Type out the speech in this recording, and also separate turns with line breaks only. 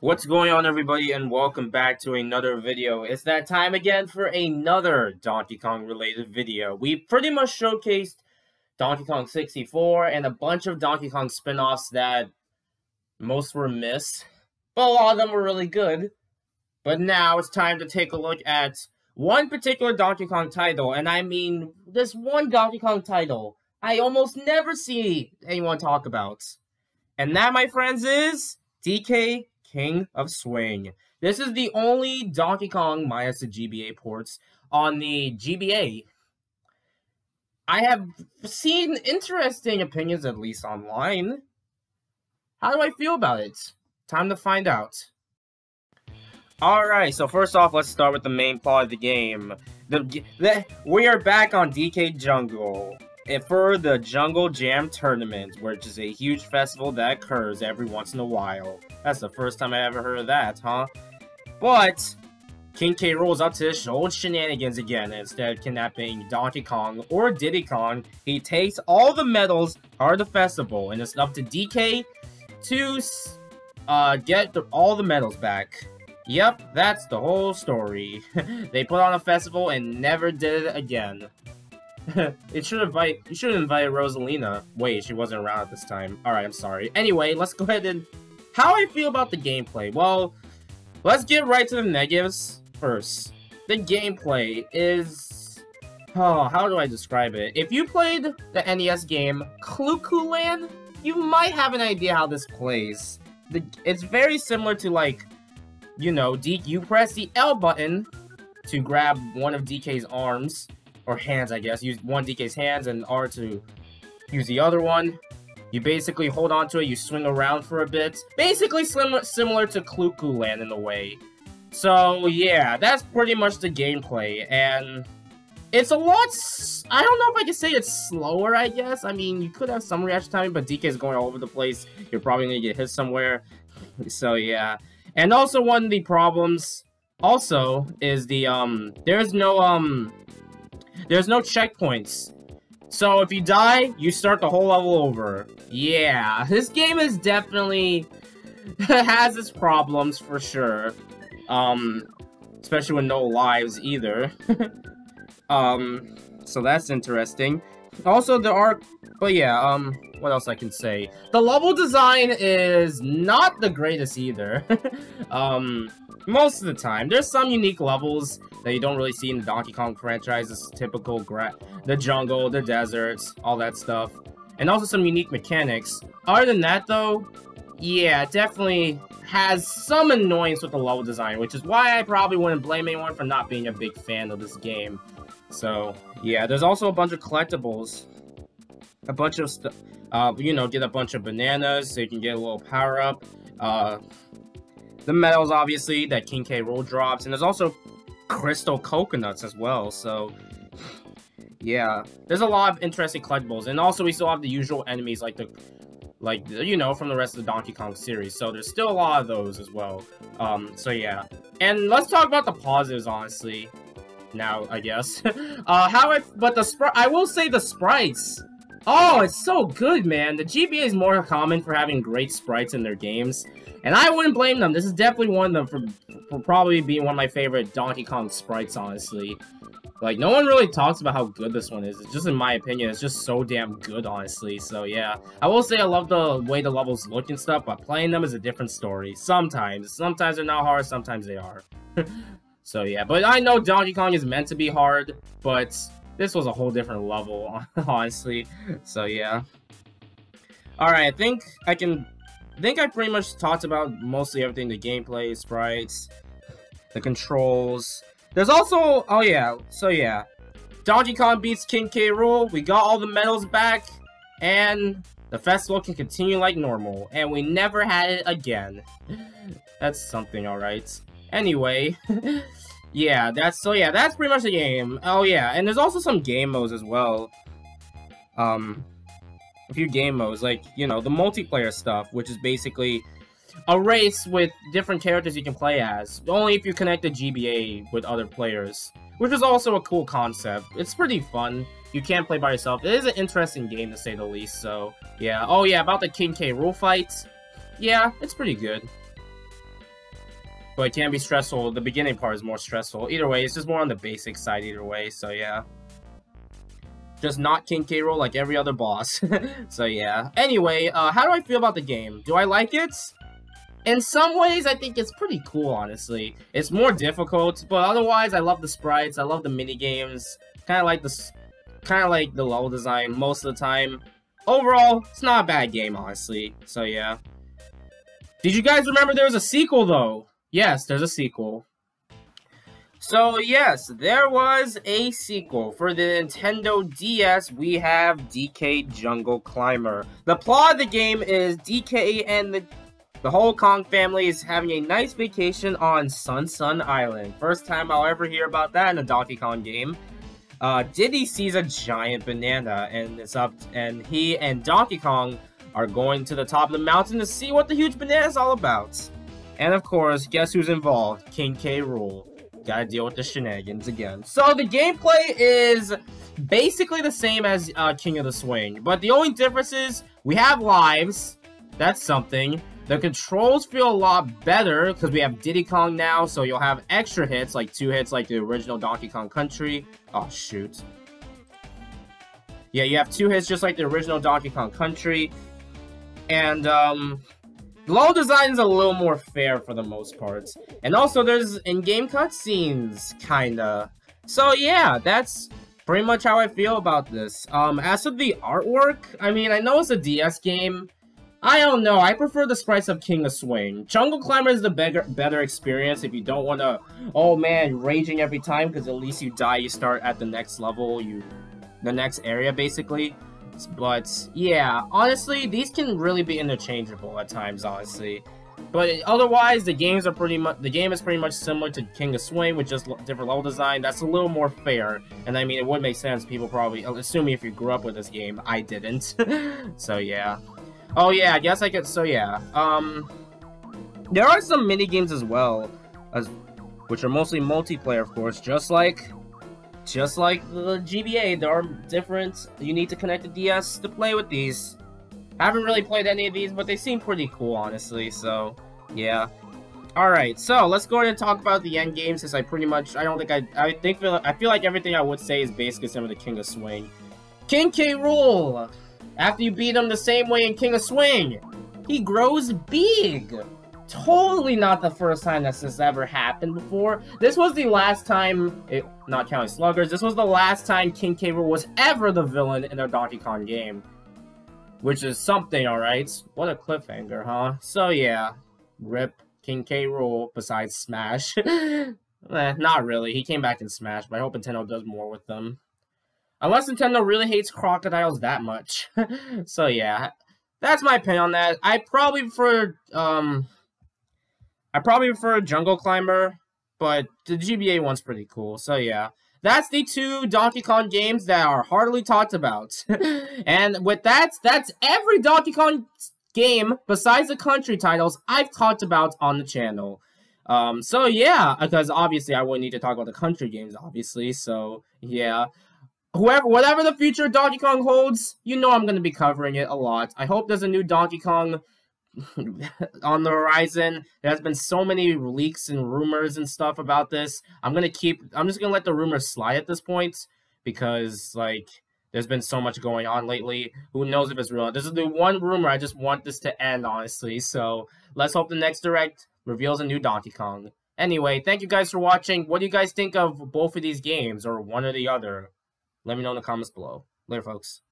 What's going on everybody and welcome back to another video. It's that time again for another Donkey Kong related video. We pretty much showcased Donkey Kong 64 and a bunch of Donkey Kong spin-offs that most were missed, but a lot of them were really good. But now it's time to take a look at one particular Donkey Kong title, and I mean this one Donkey Kong title I almost never see anyone talk about. And that, my friends, is DK King of Swing. This is the only Donkey Kong minus the GBA ports on the GBA. I have seen interesting opinions, at least online. How do I feel about it? Time to find out. Alright, so first off, let's start with the main plot of the game. The, the, we are back on DK Jungle for the Jungle Jam Tournament, which is a huge festival that occurs every once in a while. That's the first time I ever heard of that, huh? But, King K. Rool's up to his old shenanigans again, instead of kidnapping Donkey Kong or Diddy Kong, he takes all the medals of the festival, and it's up to DK to uh, get the, all the medals back. Yep, that's the whole story. they put on a festival and never did it again. it should invite you should invite Rosalina. Wait, she wasn't around at this time. Alright, I'm sorry. Anyway, let's go ahead and how I feel about the gameplay. Well, let's get right to the negatives first. The gameplay is oh, how do I describe it? If you played the NES game Clu Land, you might have an idea how this plays. The, it's very similar to like, you know, D you press the L button to grab one of DK's arms, or hands, I guess. Use one DK's hands and R to use the other one. You basically hold on to it, you swing around for a bit. Basically similar, similar to Clu Land in a way. So yeah, that's pretty much the gameplay, and it's a lot, I don't know if I can say it's slower, I guess. I mean, you could have some reaction time, but DK is going all over the place. You're probably going to get hit somewhere. So yeah. And also one of the problems also is the, um, there's no, um, there's no checkpoints. So if you die, you start the whole level over. Yeah, this game is definitely has its problems for sure. Um, especially with no lives either. um, so that's interesting. Also, there are, but yeah, um, what else I can say? The level design is not the greatest either. um, most of the time. There's some unique levels that you don't really see in the Donkey Kong franchise. It's typical the jungle, the deserts, all that stuff. And also some unique mechanics. Other than that, though, yeah, definitely has some annoyance with the level design, which is why I probably wouldn't blame anyone for not being a big fan of this game. So, yeah, there's also a bunch of collectibles. A bunch of stuff, uh, you know, get a bunch of bananas so you can get a little power-up. Uh, the medals, obviously, that King K. Rool drops, and there's also crystal coconuts as well, so... Yeah, there's a lot of interesting collectibles, and also we still have the usual enemies like the, like you know, from the rest of the Donkey Kong series. So there's still a lot of those as well. Um, so yeah, and let's talk about the positives, honestly. Now, I guess. uh, how I, but the sprite, I will say the sprites. Oh, it's so good, man. The GBA is more common for having great sprites in their games. And I wouldn't blame them. This is definitely one of them for, for probably being one of my favorite Donkey Kong sprites, honestly. Like, no one really talks about how good this one is. It's just in my opinion, it's just so damn good, honestly. So, yeah. I will say I love the way the levels look and stuff, but playing them is a different story. Sometimes. Sometimes they're not hard, sometimes they are. so, yeah. But I know Donkey Kong is meant to be hard, but this was a whole different level, honestly. So, yeah. Alright, I think I can I think I pretty much talked about mostly everything, the gameplay, sprites, the controls. There's also, oh yeah, so yeah. Donkey Kong beats King K. Rool, we got all the medals back, and the festival can continue like normal, and we never had it again. that's something, alright. Anyway, yeah, that's, so yeah, that's pretty much the game. Oh yeah, and there's also some game modes as well. Um, a few game modes, like, you know, the multiplayer stuff, which is basically a race with different characters you can play as, only if you connect the GBA with other players, which is also a cool concept. It's pretty fun. You can play by yourself. It is an interesting game, to say the least, so, yeah. Oh, yeah, about the King K. Rool fights. Yeah, it's pretty good. But it can be stressful. The beginning part is more stressful. Either way, it's just more on the basic side either way, so yeah. Just not King K. Like every other boss. so yeah. Anyway, uh, how do I feel about the game? Do I like it? In some ways, I think it's pretty cool, honestly. It's more difficult, but otherwise, I love the sprites, I love the mini games. Kind of like the, kind of like the level design most of the time. Overall, it's not a bad game, honestly. So yeah. Did you guys remember there was a sequel, though? Yes, there's a sequel. So yes, there was a sequel. For the Nintendo DS, we have DK Jungle Climber. The plot of the game is DK and the, the whole Kong family is having a nice vacation on Sun Sun Island. First time I'll ever hear about that in a Donkey Kong game. Uh, Diddy sees a giant banana and it's up and he and Donkey Kong are going to the top of the mountain to see what the huge banana is all about. And of course, guess who's involved? King K. Rool. Gotta deal with the shenanigans again. So the gameplay is basically the same as uh, King of the Swing, but the only difference is we have lives. That's something. The controls feel a lot better because we have Diddy Kong now, so you'll have extra hits, like two hits like the original Donkey Kong Country. Oh, shoot. Yeah, you have two hits just like the original Donkey Kong Country. And, um, level design is a little more fair for the most part. And also, there's in-game cutscenes, kinda. So yeah, that's pretty much how I feel about this. Um, as for the artwork, I mean, I know it's a DS game. I don't know, I prefer the sprites of King of Swing. Jungle Climber is the better, better experience if you don't want to, oh man, raging every time, because at least you die, you start at the next level, you, the next area, basically. But yeah, honestly, these can really be interchangeable at times, honestly. But otherwise, the games are pretty much the game is pretty much similar to King of Swing with just different level design. That's a little more fair, and I mean, it would make sense. People probably, assuming if you grew up with this game, I didn't. so yeah. Oh yeah, I guess I could. So yeah. Um, there are some mini games as well, as which are mostly multiplayer, of course, just like just like the GBA, there are different, you need to connect the DS to play with these. I haven't really played any of these, but they seem pretty cool, honestly, so, yeah. Alright, so let's go ahead and talk about the end game, since I pretty much, I don't think I, I think, I feel like everything I would say is basically similar to King of Swing. King K. Rool! After you beat him the same way in King of Swing, he grows big! Totally not the first time this has ever happened before. This was the last time, it, not counting Sluggers, this was the last time King K. Rool was ever the villain in a Donkey Kong game. Which is something, alright? What a cliffhanger, huh? So yeah, rip King K. Rool besides Smash. eh, not really. He came back in Smash, but I hope Nintendo does more with them. Unless Nintendo really hates crocodiles that much. so yeah, that's my opinion on that. I probably prefer, um, I probably prefer Jungle Climber, but the GBA one's pretty cool. So yeah, that's the two Donkey Kong games that are hardly talked about. and with that, that's every Donkey Kong game besides the country titles I've talked about on the channel. Um, so yeah, because obviously I wouldn't need to talk about the country games, obviously. So yeah, whoever, whatever the future Donkey Kong holds, you know I'm going to be covering it a lot. I hope there's a new Donkey Kong on the horizon. There's been so many leaks and rumors and stuff about this. I'm gonna keep. I'm just gonna let the rumors slide at this point because like there's been so much going on lately. Who knows if it's real? This is the one rumor. I just want this to end honestly. So let's hope the next direct reveals a new Donkey Kong. Anyway, thank you guys for watching. What do you guys think of both of these games or one or the other? Let me know in the comments below. Later, folks.